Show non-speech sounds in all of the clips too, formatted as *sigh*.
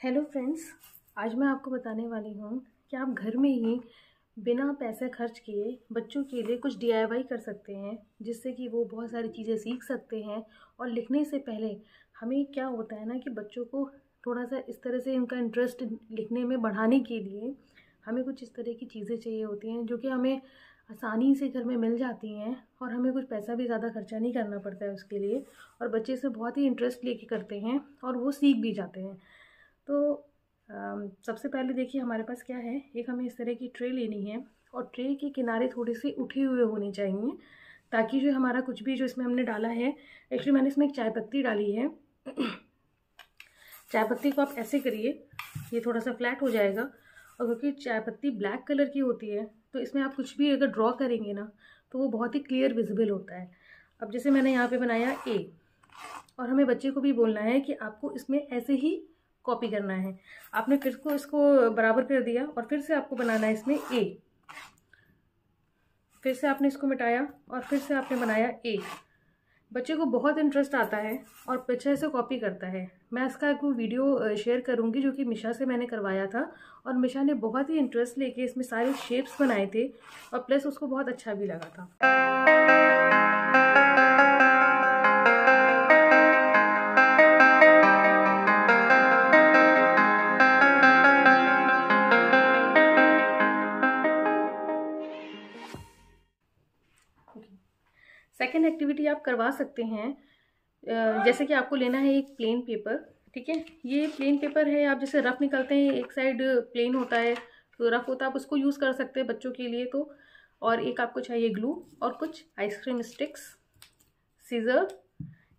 Hello friends आज मैं आपको बताने वाली हूँ कि आप घर में ही बिना पैसे खर्च किए बच्चों के लिए कुछ डी कर सकते हैं, जिससे कि वो बहुत सारी चीज़ें सीख सकते हैं। और लिखने से पहले हमें क्या होता है ना कि बच्चों को थोड़ा सा इस तरह से उनका इंटरेस्ट लिखने में बढ़ाने के लिए हमें कुछ इस तरह की चीज़ें चाहिए होती हैं, जो कि हमें आसानी से घर में मिल जाती हैं और हमें कुछ पैसा भी ज़्यादा खर्चा नहीं करना पड़ता है उसके लिए। और बच्चे इसे बहुत ही इंटरेस्ट लेके करते हैं और वो सीख भी जाते हैं। तो सबसे पहले देखिए हमारे पास क्या है, एक हमें इस तरह की ट्रे लेनी है और ट्रे के किनारे थोड़े से उठे हुए होने चाहिए ताकि जो हमारा कुछ भी जो इसमें हमने डाला है एक्चुअली मैंने इसमें एक चाय पत्ती डाली है। चाय पत्ती को आप ऐसे करिए, ये थोड़ा सा फ्लैट हो जाएगा और क्योंकि चाय पत्ती ब्लैक कलर की होती है तो इसमें आप कुछ भी अगर ड्रॉ करेंगे ना तो वो बहुत ही क्लियर विजिबल होता है। अब जैसे मैंने यहाँ पे बनाया ए और हमें बच्चे को भी बोलना है कि आपको इसमें ऐसे ही कॉपी करना है। आपने फिर को इसको बराबर कर दिया और फिर से आपको बनाना है इसमें ए फिर से आपने इसको मिटाया और फिर से आपने बनाया ए बच्चे को बहुत इंटरेस्ट आता है और पीछे इसे कॉपी करता है। मैं इसका एक वीडियो शेयर करूँगी जो कि मिशा से मैंने करवाया था और मिशा ने बहुत ही इंटरेस्ट लेके इसमें सारे शेप्स बनाए थे और प्लस उसको बहुत अच्छा भी लगा था। आप करवा सकते हैं। जैसे कि आपको लेना है एक प्लेन पेपर ठीक है? ये प्लेन पेपर है, आप जैसे रफ़ निकलते हैं, एक साइड प्लेन होता है तो रफ़ होता है, आप उसको यूज़ कर सकते हैं बच्चों के लिए तो। और एक आपको चाहिए ग्लू और कुछ ice cream sticks scissor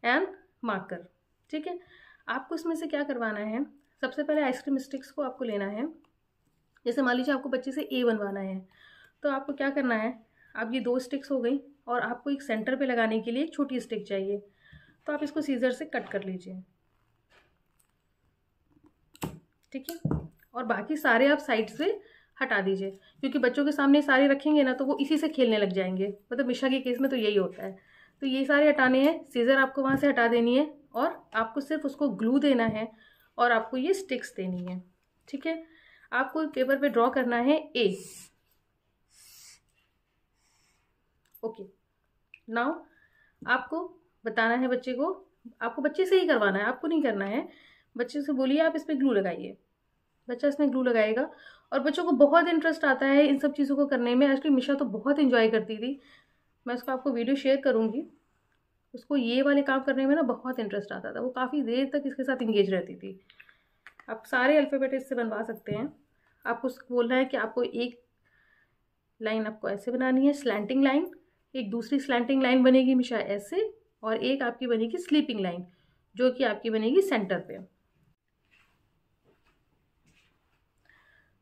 and marker ठीक है? आपको इसमें से क्या करवाना है? सबसे पहले आइसक्रीम स्टिक्स को आपको लेना है। जैसे मान लीजिए आपको बच्चे से ए बनवाना है तो आपको क्या करना है? अब ये दो स्टिक्स हो गई। और आपको एक सेंटर पे लगाने के लिए एक छोटी स्टिक चाहिए। तो आप इसको सीज़र से कट कर लीजिए। ठीक है? और बाकी सारे आप साइड से हटा दीजिए। क्योंकि बच्चों के सामने सारे रखेंगे ना तो वो इसी से खेलने लग जाएँगे। मतलब मिशा के केस में तो यही होता है। तो ये सारे हटाने हैं। सीज़र आपको वहाँ से हटा देनी है और आपको सिर्फ़ उसको ग्लू देना है और आपको ये स्टिक्स देनी है। ठीक है? आपको पेपर पे ड्रॉ करना है ए ओके नाउ, आपको बताना है बच्चे को, आपको बच्चे से ही करवाना है, आपको नहीं करना है। बच्चे से बोलिए, आप इसमें ग्लू लगाइए। बच्चा इसमें ग्लू लगाएगा। और बच्चों को बहुत इंटरेस्ट आता है इन सब चीज़ों को करने में। एक्चुअली मिशा तो बहुत इंजॉय करती थी। मैं उसको आपको वीडियो शेयर करूँगी। उसको ये वाले काम करने में ना बहुत इंटरेस्ट आता था। वो काफ़ी देर तक इसके साथ इंगेज रहती थी। आप सारे अल्फ़ाबेट इससे बनवा सकते हैं। आपको बोलना है कि आपको एक लाइन आपको ऐसे बनानी है स्लैंटिंग लाइन एक दूसरी स्लैंटिंग लाइन बनेगी हमेशा ऐसे और एक आपकी बनेगी स्लीपिंग लाइन जो कि आपकी बनेगी सेंटर पे।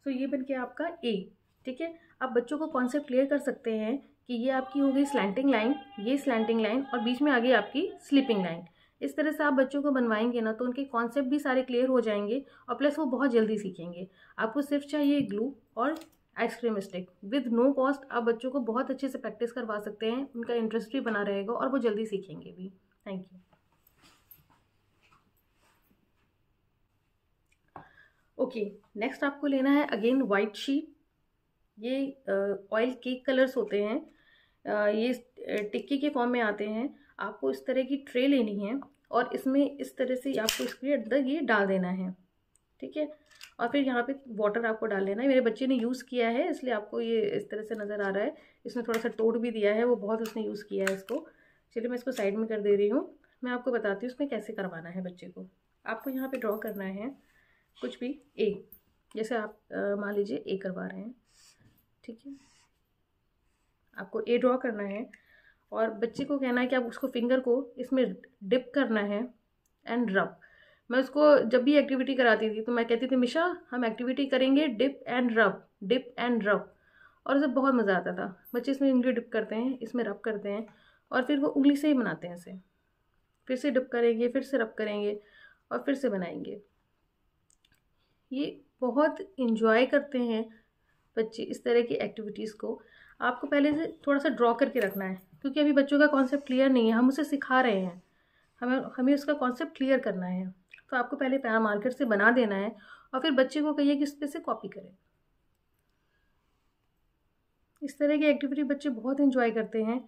सो ये बन गया आपका ए ठीक है? आप बच्चों को कॉन्सेप्ट क्लियर कर सकते हैं कि ये आपकी हो गई स्लैंटिंग लाइन ये स्लैंटिंग लाइन और बीच में आ गई आपकी स्लीपिंग लाइन इस तरह से आप बच्चों को बनवाएँगे ना तो उनके कॉन्सेप्ट भी सारे क्लियर हो जाएँगे और प्लस वो बहुत जल्दी सीखेंगे। आपको सिर्फ़ चाहिए ग्लू और ice cream stick. With no cost आप बच्चों को बहुत अच्छे से प्रैक्टिस करवा सकते हैं उनका इंटरेस्ट भी बना रहेगा और वो जल्दी सीखेंगे भी। थैंक यू ओके नेक्स्ट आपको लेना है अगेन वाइट शीट ये ऑयल केक कलर्स होते हैं। uh, ये टिक्की के फॉर्म में आते हैं। आपको इस तरह की ट्रे लेनी है और इसमें इस तरह से आपको इसके अंदर ये डाल देना है। ठीक है? और फिर यहाँ पे वाटर आपको डाल लेना है। मेरे बच्चे ने यूज़ किया है, इसलिए आपको ये इस तरह से नज़र आ रहा है। इसने थोड़ा सा तोड़ भी दिया है, वो बहुत उसने यूज़ किया है इसको। चलिए मैं इसको साइड में कर दे रही हूँ। मैं आपको बताती हूँ इसमें कैसे करवाना है बच्चे को। आपको यहाँ पर ड्रॉ करना है कुछ भी ए जैसे आप मान लीजिए ए करवा रहे हैं। ठीक है? आपको ए ड्रॉ करना है और बच्चे को कहना है कि आप उसको फिंगर को इसमें डिप करना है एंड रब मैं उसको जब भी एक्टिविटी कराती थी तो मैं कहती थी, मिशा, हम एक्टिविटी करेंगे dip and rub dip and rub और उसे बहुत मज़ा आता था। बच्चे इसमें उंगली डिप करते हैं, इसमें रब करते हैं और फिर वो उंगली से ही बनाते हैं इसे। फिर से डिप करेंगे, फिर से रब करेंगे और फिर से बनाएँगे। ये बहुत इन्जॉय करते हैं बच्चे इस तरह की एक्टिविटीज़ को। आपको पहले से थोड़ा सा ड्रॉ करके रखना है, क्योंकि अभी बच्चों का कॉन्सेप्ट क्लियर नहीं है। हम उसे सिखा रहे हैं। हमें हमें उसका कॉन्सेप्ट क्लियर करना है। तो आपको पहले पैरा मार्कर से बना देना है और फिर बच्चे को कहिए कि इस पर से कॉपी करें। इस तरह की एक्टिविटी बच्चे बहुत इन्जॉय करते हैं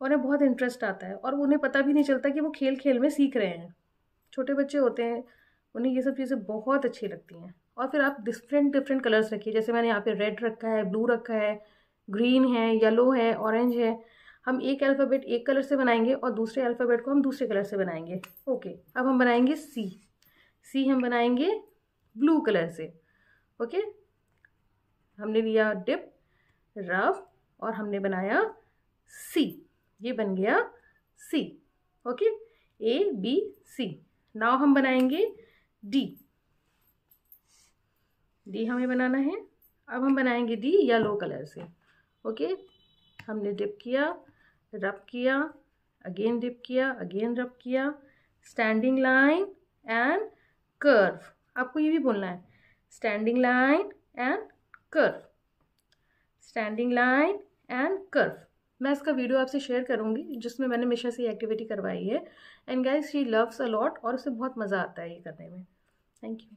और उन्हें बहुत इंटरेस्ट आता है और उन्हें पता भी नहीं चलता कि वो खेल खेल में सीख रहे हैं। छोटे बच्चे होते हैं, उन्हें ये सब चीज़ें बहुत अच्छी लगती हैं। और फिर आप डिफरेंट डिफरेंट कलर्स रखिए। जैसे मैंने यहाँ पे रेड रखा है ब्लू रखा है ग्रीन है येलो है ऑरेंज है। हम एक अल्फ़ाबेट एक कलर से बनाएँगे और दूसरे अल्फ़ाबेट को हम दूसरे कलर से बनाएँगे। ओके अब हम बनाएँगे सी सी हम बनाएँगे ब्लू कलर से, ओके? हमने लिया डिप, रफ, और हमने बनाया सी, ये बन गया सी, ओके? ए, बी, सी नाव हम बनाएँगे डी। डी हमें बनाना है, अब हम बनाएँगे डी येलो कलर से, ओके? हमने डिप किया रब किया, अगेन डिप किया, अगेन रब किया, स्टैंडिंग लाइन एंड कर्व आपको ये भी बोलना है। Standing line and curve standing line and curve मैं इसका वीडियो आपसे शेयर करूँगी, जिसमें मैंने मिशा से ये एक्टिविटी करवाई है। And guys she loves a lot और उसे बहुत मज़ा आता है ये करने में। थैंक यू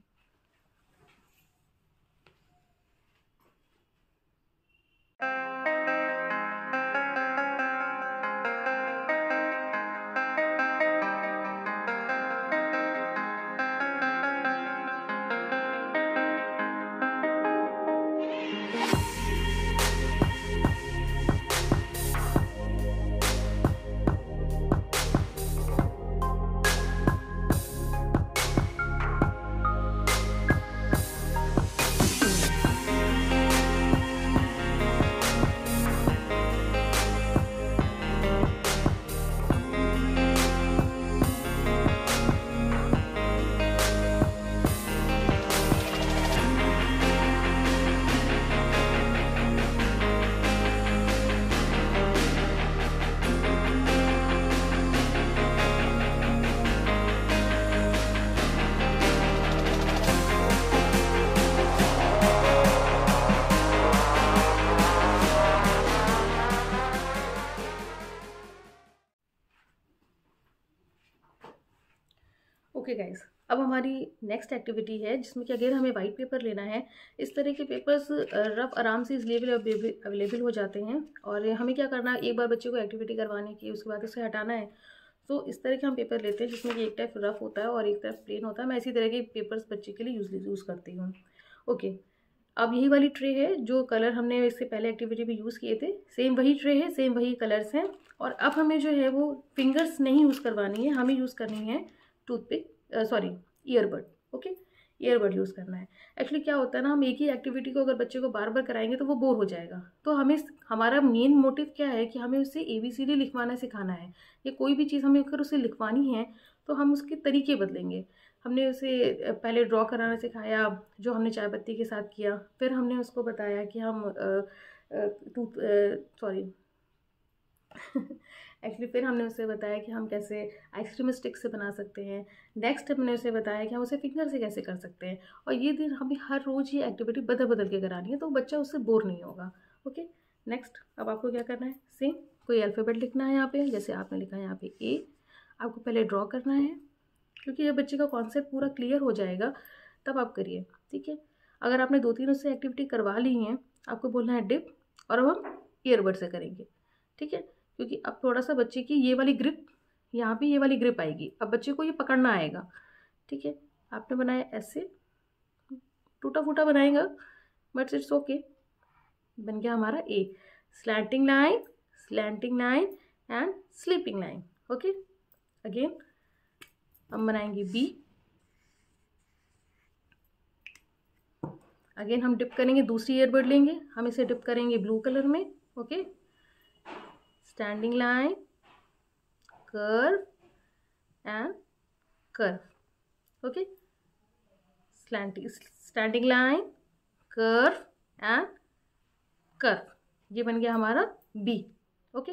हमारी नेक्स्ट एक्टिविटी है, जिसमें कि अगर हमें वाइट पेपर लेना है, इस तरह के पेपर्स रफ आराम से इजली अवेलेबल हो जाते हैं। और हमें क्या करना है, एक बार बच्चे को एक्टिविटी करवाने की, उसके बाद उसे हटाना है। तो इस तरह के हम पेपर लेते हैं, जिसमें कि एक टाइप रफ होता है और एक तरफ़ प्लेन होता है। मैं इसी तरह के पेपर्स बच्चे के लिए यूज़ यूज़ करती हूँ। ओके अब यही वाली ट्रे है, जो कलर हमने इससे पहले एक्टिविटी में यूज़ किए थे। सेम वही ट्रे है सेम वही कलर्स हैं। और अब हमें जो है वो फिंगर्स नहीं यूज़ करवानी है, हमें यूज़ करनी है toothpick sorry earbud, okay? Earbud use करना है। एक्चुअली क्या होता है ना, हम एक ही एक्टिविटी को अगर बच्चे को बार बार कराएँगे तो वो बोर हो जाएगा। तो हमें हमारा मेन मोटिव क्या है कि हमें उसे ए बी सी डी लिखवाना सिखाना है। या कोई भी चीज़ हमें अगर उसे लिखवानी है तो हम उसके तरीके बदलेंगे। हमने उसे पहले ड्रॉ कराना सिखाया, जो हमने चाय पत्ती के साथ किया, फिर हमने उसको बताया कि हम टूथ सॉरी *laughs* एक्चुअली फिर हमने उसे बताया कि हम कैसे आइसक्रीम स्टिक से बना सकते हैं। नेक्स्ट हमने उसे बताया कि हम उसे फिंगर से कैसे कर सकते हैं। और ये दिन हमें हर रोज़ ये एक्टिविटी बदल बदल के करानी है तो बच्चा उससे बोर नहीं होगा। ओके नेक्स्ट अब आपको क्या करना है? सेम कोई अल्फ़ाबेट लिखना है यहाँ पे, जैसे आपने लिखा है यहाँ पे ए आपको पहले ड्रॉ करना है, क्योंकि जब बच्चे का कॉन्सेप्ट पूरा क्लियर हो जाएगा, तब आप करिए। ठीक है? अगर आपने दो तीन उससे एक्टिविटी करवा ली हैं, आपको बोलना है डिप और अब हम ईयरबड से करेंगे। ठीक है? क्योंकि अब थोड़ा सा बच्चे की ये वाली ग्रिप यहाँ पे ये वाली ग्रिप आएगी। अब बच्चे को ये पकड़ना आएगा। ठीक है? आपने बनाया ऐसे। टूटा फूटा बनाएगा बट इट्स ओके बन गया हमारा A slanting line slanting line and sleeping line okay again हम बनाएँगे बी अगेन हम डिप करेंगे, दूसरी ईयरबड लेंगे। हम इसे डिप करेंगे ब्लू कलर में। Okay okay? Standing line, curve, and curve. Okay? Slanting standing line, curve, and curve. ये बन गया हमारा बी ओके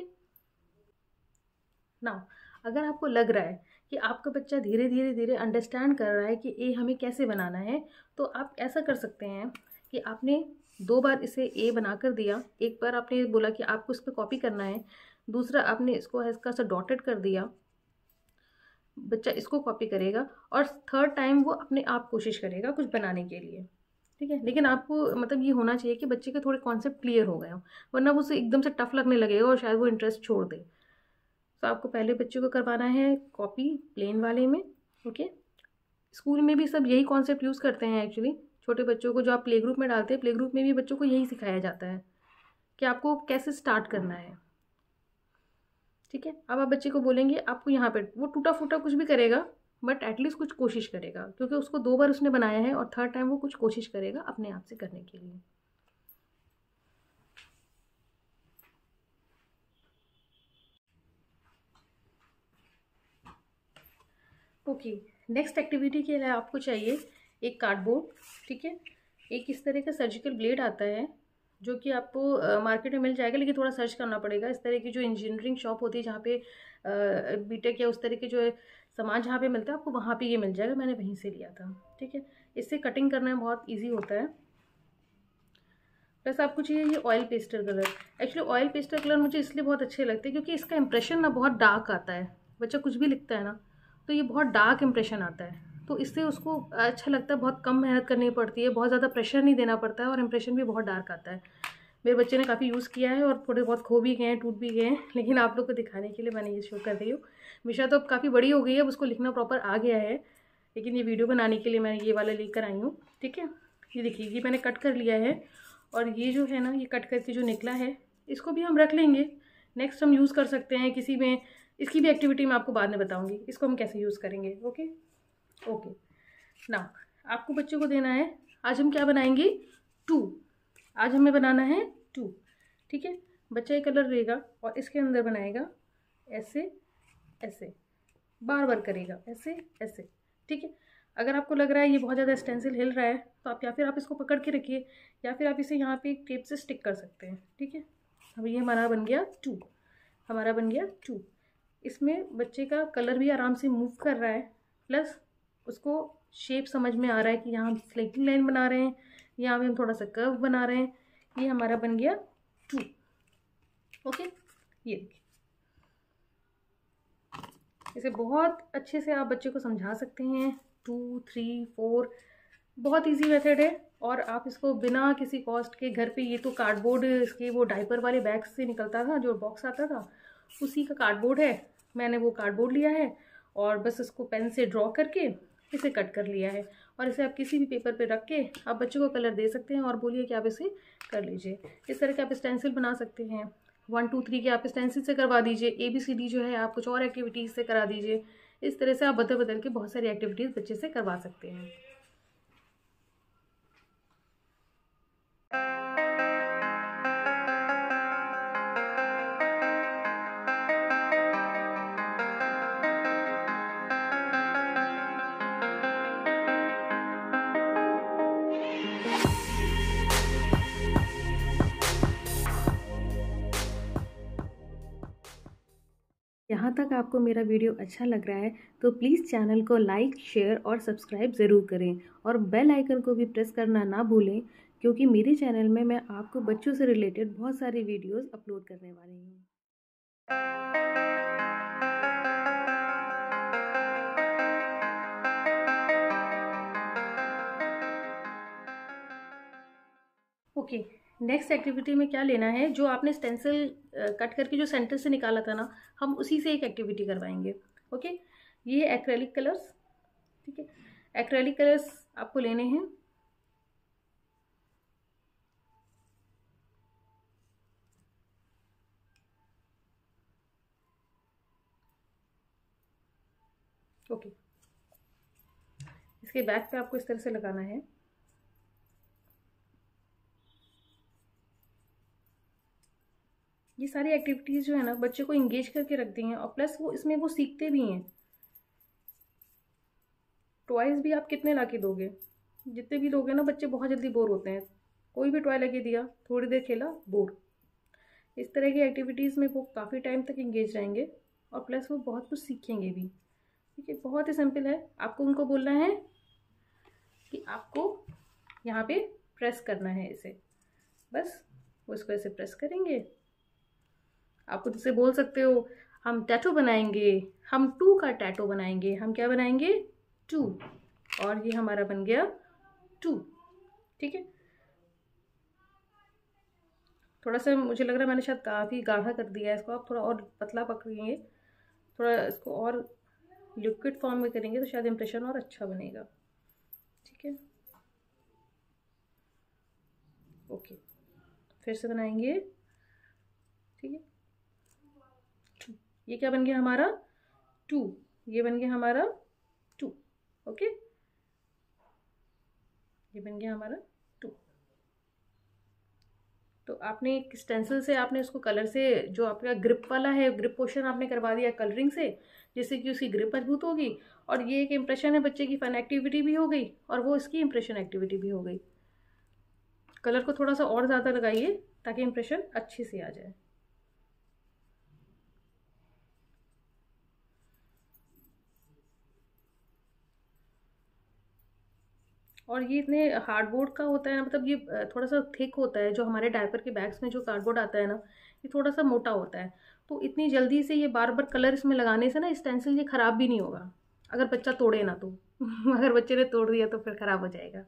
नाउ अगर आपको लग रहा है कि आपका बच्चा धीरे धीरे धीरे अंडरस्टैंड कर रहा है कि ए हमें कैसे बनाना है तो आप ऐसा कर सकते हैं कि आपने दो बार इसे ए बना कर दिया। एक बार आपने बोला कि आपको इस पर कॉपी करना है दूसरा, आपने इसको हल्का सा डॉटेड कर दिया। बच्चा इसको कॉपी करेगा और थर्ड टाइम वो अपने आप कोशिश करेगा कुछ बनाने के लिए। ठीक है? लेकिन आपको मतलब ये होना चाहिए कि बच्चे के थोड़े कॉन्सेप्ट क्लियर हो गए हो, वरना वो उसे एकदम से टफ लगने लगेगा और शायद वो इंटरेस्ट छोड़ दे। तो आपको पहले बच्चे को करवाना है कॉपी प्लेन वाले में ओके स्कूल में भी सब यही कॉन्सेप्ट यूज़ करते हैं एक्चुअली छोटे बच्चों को जो आप प्ले ग्रुप में डालते हैं प्ले ग्रुप में भी बच्चों को यही सिखाया जाता है कि आपको कैसे स्टार्ट करना है। ठीक है? अब आप बच्चे को बोलेंगे, आपको यहाँ पर वो टूटा फूटा कुछ भी करेगा बट एटलीस्ट कुछ कोशिश करेगा, क्योंकि उसको दो बार उसने बनाया है और थर्ड टाइम वो कुछ कोशिश करेगा अपने आप से करने के लिए। ओके नेक्स्ट एक्टिविटी के लिए आपको चाहिए एक कार्डबोर्ड ठीक है? एक इस तरह का सर्जिकल ब्लेड आता है। जो कि आपको मार्केट में मिल जाएगा, लेकिन थोड़ा सर्च करना पड़ेगा। इस तरह की जो इंजीनियरिंग शॉप होती है, जहाँ पे बीटेक या उस तरह के जो सामान जहाँ पे मिलता है, आपको वहाँ पे ये मिल जाएगा। मैंने वहीं से लिया था, ठीक है? इससे कटिंग करना बहुत ईजी होता है। प्लस आपको चाहिए ये oil pastel colour actually oil pastel colour मुझे इसलिए बहुत अच्छे लगते हैं, क्योंकि इसका इंप्रेशन ना बहुत डार्क आता है। बच्चा कुछ भी लिखता है ना तो ये बहुत डार्क इंप्रेशन आता है। तो इससे उसको अच्छा लगता है, बहुत कम मेहनत करनी पड़ती है, बहुत ज़्यादा प्रेशर नहीं देना पड़ता है और इंप्रेशन भी बहुत डार्क आता है। मेरे बच्चे ने काफ़ी यूज़ किया है और थोड़े बहुत खो भी गए हैं, टूट भी गए हैं, *laughs* लेकिन आप लोग को दिखाने के लिए मैंने ये शो कर रही हूँ। मिशा तो अब काफ़ी बड़ी हो गई है, अब उसको लिखना प्रॉपर आ गया है, लेकिन ये वीडियो बनाने के लिए मैं ये वाला लेकर आई हूँ, ठीक है? ये देखिए, ये मैंने कट कर लिया है और ये जो है ना, ये कट करके जो निकला है, इसको भी हम रख लेंगे। नेक्स्ट हम यूज़ कर सकते हैं किसी में, इसकी भी एक्टिविटी मैं आपको बाद में बताऊँगी, इसको हम कैसे यूज़ करेंगे ओके ओके ना आपको बच्चों को देना है, आज हम क्या बनाएँगे? टू आज हमें बनाना है टू ठीक है? बच्चा एक कलर लेगा और इसके अंदर बनाएगा ऐसे ऐसे. बार बार करेगा, ऐसे ऐसे. ठीक है? अगर आपको लग रहा है ये बहुत ज़्यादा स्टेंसिल हिल रहा है तो आप या फिर आप इसको पकड़ के रखिए, या फिर आप इसे यहाँ पे टेप से स्टिक कर सकते हैं, ठीक है? अब ये हमारा बन गया टू हमारा बन गया टू इसमें बच्चे का कलर भी आराम से मूव कर रहा है प्लस उसको शेप समझ में आ रहा है कि यहाँ हम स्लेटिंग लाइन बना रहे हैं, यहाँ पे हम थोड़ा सा कर्व बना रहे हैं। ये हमारा बन गया टू ओके ये देखिए। इसे बहुत अच्छे से आप बच्चे को समझा सकते हैं। टू थ्री फोर बहुत इजी मेथड है। और आप इसको बिना किसी कॉस्ट के घर पे ये तो कार्डबोर्ड इसके वो डाइपर वाले बैग से निकलता था, जो बॉक्स आता था, उसी का कार्डबोर्ड है। मैंने वो कार्डबोर्ड लिया है और बस इसको पेन से ड्रॉ करके इसे कट कर लिया है और इसे आप किसी भी पेपर पे रख के आप बच्चों को कलर दे सकते हैं और बोलिए कि आप इसे कर लीजिए। इस तरह के आप स्टेंसिल बना सकते हैं। वन टू थ्री के आप स्टेंसिल से करवा दीजिए। ए बी सी डी जो है, आप कुछ और एक्टिविटीज़ से करा दीजिए। इस तरह से आप बदल बदल के बहुत सारी एक्टिविटीज़ बच्चे से करवा सकते हैं। यहाँ तक आपको मेरा वीडियो अच्छा लग रहा है तो प्लीज़ चैनल को लाइक शेयर और सब्सक्राइब ज़रूर करें और बेल आइकन को भी प्रेस करना ना भूलें, क्योंकि मेरे चैनल में मैं आपको बच्चों से रिलेटेड बहुत सारी वीडियोस अपलोड करने वाली हूँ। ओके नेक्स्ट एक्टिविटी में क्या लेना है? जो आपने स्टेंसिल कट करके जो सेंटर से निकाला था ना, हम उसी से एक एक्टिविटी करवाएँगे, ओके? ये एक्रेलिक कलर्स ठीक है? एक्रेलिक कलर्स आपको लेने हैं। Okay okay. इसके बैक पे आपको इस तरह से लगाना है। ये सारी एक्टिविटीज़ जो है ना, बच्चे को इंगेज करके रखती हैं और प्लस वो इसमें वो सीखते भी हैं। टॉयज़ भी आप कितने ला के दोगे? जितने भी दोगे ना, बच्चे बहुत जल्दी बोर होते हैं। कोई भी टॉय लगे दिया, थोड़ी देर खेला बोर इस तरह की एक्टिविटीज़ में वो काफ़ी टाइम तक इंगेज रहेंगे और प्लस वो बहुत कुछ सीखेंगे भी। ठीक है, बहुत ही सिंपल है। आपको उनको बोलना है कि आपको यहाँ पे प्रेस करना है इसे। बस, वो इसको ऐसे प्रेस करेंगे। आप खुद से बोल सकते हो, हम टैटो बनाएँगे, हम टू का टैटो बनाएँगे, हम क्या बनाएँगे? टू और ये हमारा बन गया टू ठीक है? थोड़ा सा मुझे लग रहा है मैंने शायद काफ़ी गाढ़ा कर दिया है इसको, आप थोड़ा और पतला पकड़ेंगे थोड़ा इसको और लिक्विड फॉर्म में करेंगे तो शायद इम्प्रेशन और अच्छा बनेगा। ठीक है? ओके फिर से बनाएँगे। ठीक है? ये क्या बन गया हमारा? टू। ये बन गया हमारा टू। ओके? ये बन गया हमारा टू। तो आपने एक स्टेंसिल से आपने उसको कलर से, जो आपका ग्रिप वाला है ग्रिप पोर्शन आपने करवा दिया कलरिंग से, जिससे कि उसकी ग्रिप मज़बूत होगी। और ये एक इम्प्रेशन है बच्चे की फन एक्टिविटी भी हो गई, और वो इसकी इम्प्रेशन एक्टिविटी भी हो गई। कलर को थोड़ा सा और ज़्यादा लगाइए, ताकि इम्प्रेशन अच्छे से आ जाए। और ये इतने हार्डबोर्ड का होता है ना मतलब ये थोड़ा सा थिक होता है, जो हमारे डायपर के बैग्स में जो कार्डबोर्ड आता है ना, ये थोड़ा सा मोटा होता है। तो इतनी जल्दी से ये बार बार कलर इसमें लगाने से ना स्टेंसिल ये ख़राब भी नहीं होगा। अगर बच्चा तोड़े ना तो। *laughs* अगर बच्चे ने तोड़ दिया तो फिर ख़राब हो जाएगा।